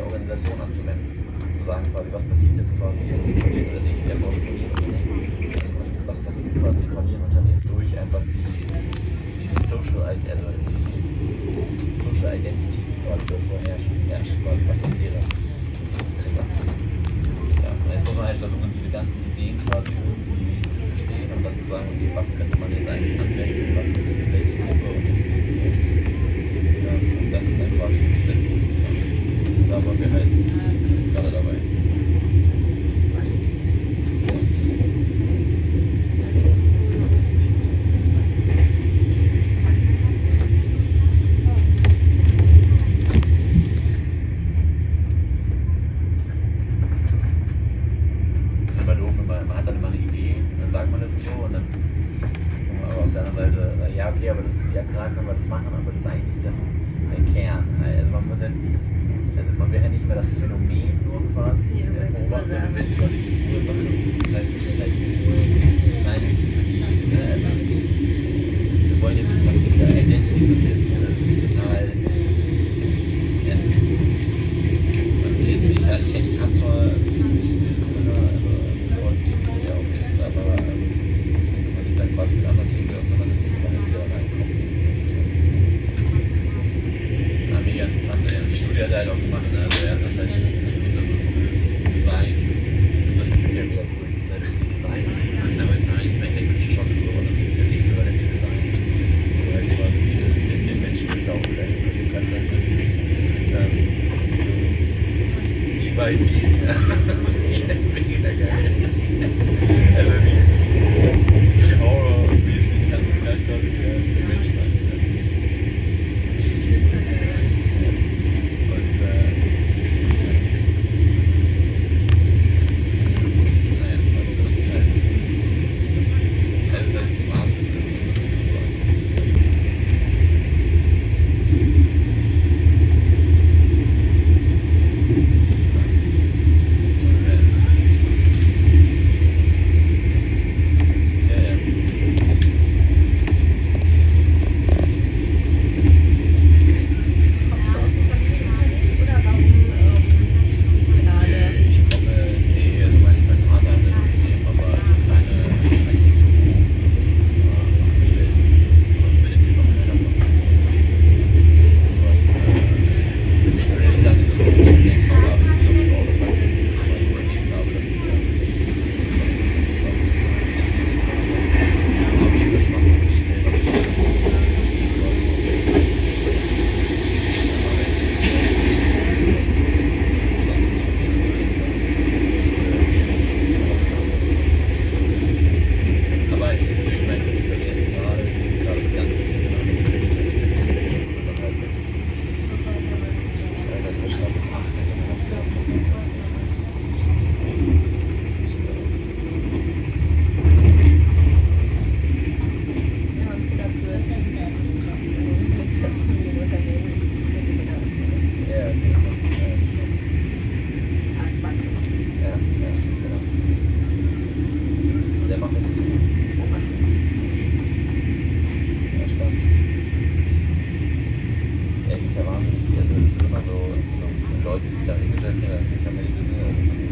der Organisation anzuwenden. Zu sagen quasi, was passiert jetzt quasi in der DFR-Forschung oder nicht. Und was passiert quasi in Unternehmen durch einfach die, die Social Identity, also die Social Identity, die quasi dort vorherrscht, herrscht, quasi was sind ihre Trigger. Ja, und jetzt muss man halt versuchen, diese ganzen Ideen quasi irgendwie zu verstehen und dann zu sagen, okay, was könnte man jetzt eigentlich anwenden, was ist thousand. baby. mal so, so Leute, die sich da hingesetzt haben, ich habe mir die gesehen.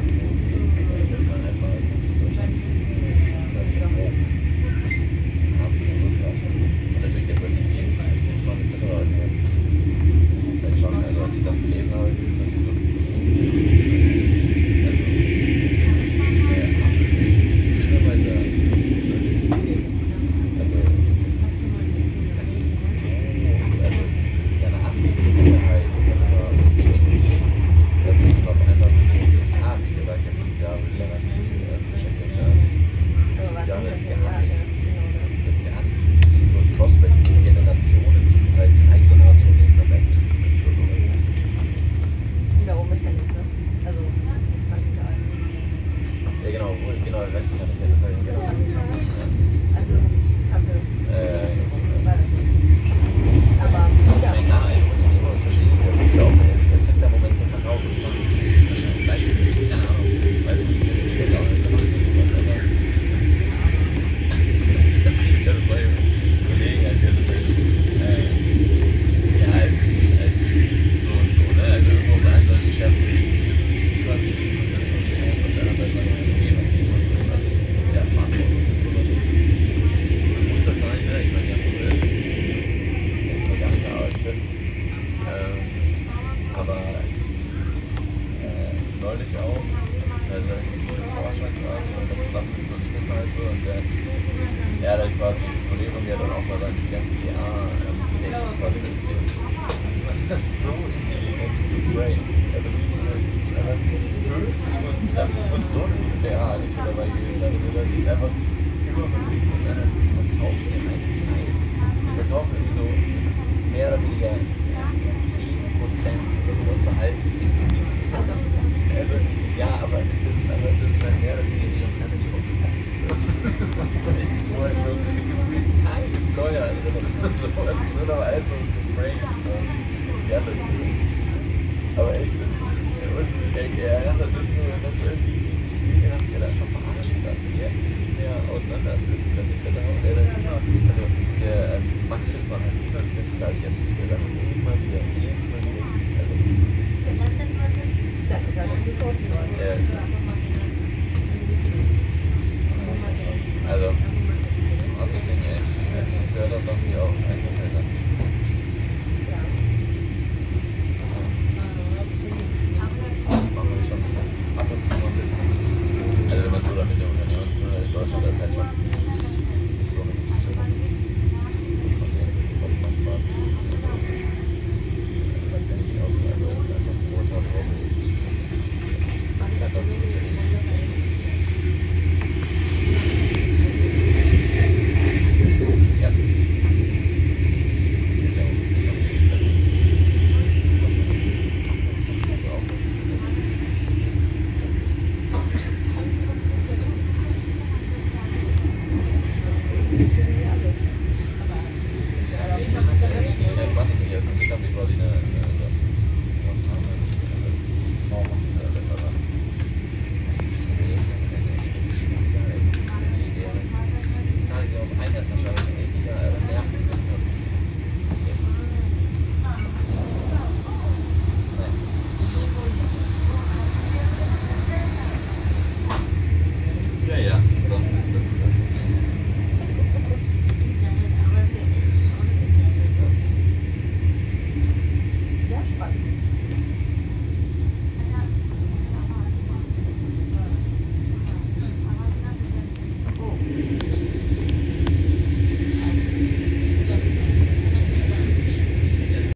Das so intelligent geframed. Also ist einfach höchste. Da muss so eine gute PR nicht dabei gewesen sein. Also, das ist einfach überbewegt und dann verkauft der einen Teil. Die verkaufen irgendwie so, together.